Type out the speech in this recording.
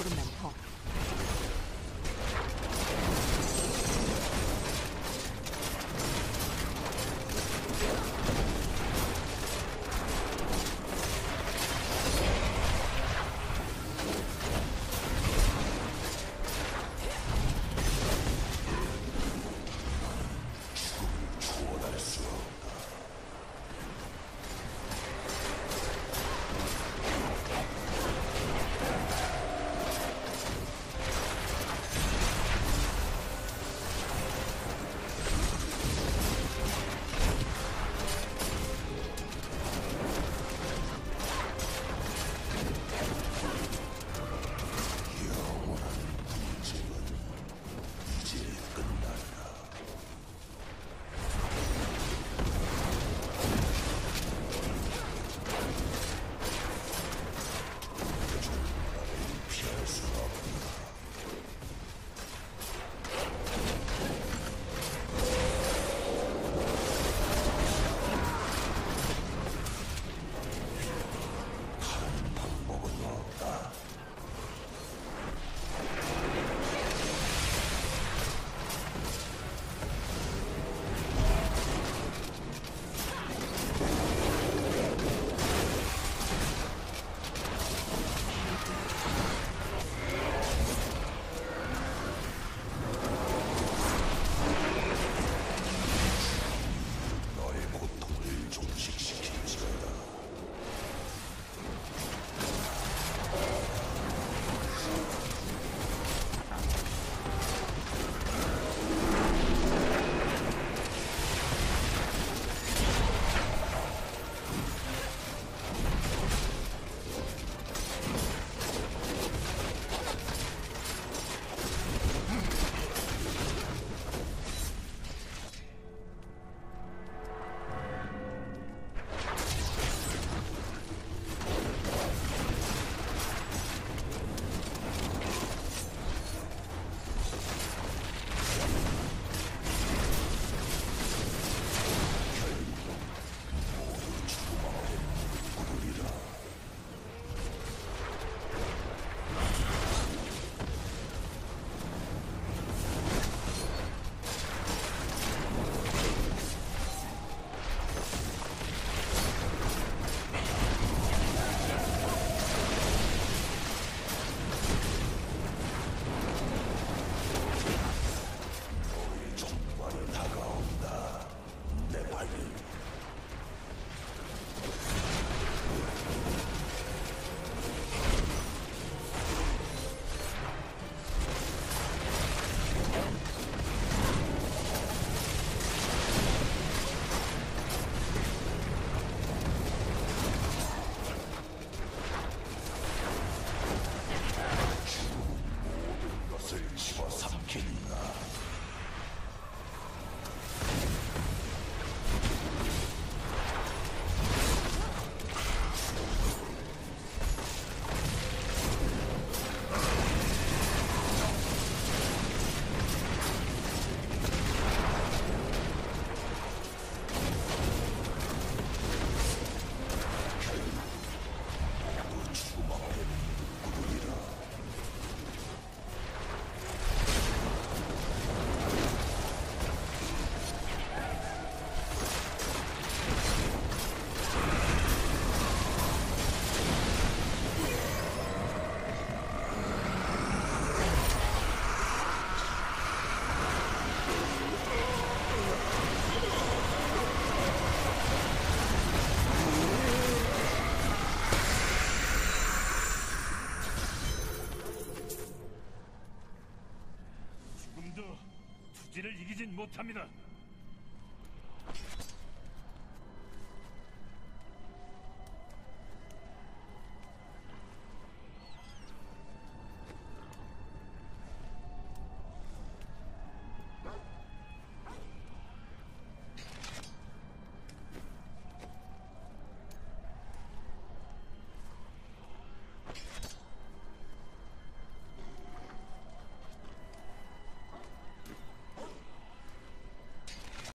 조금만 더. 지를 이기진 못합니다.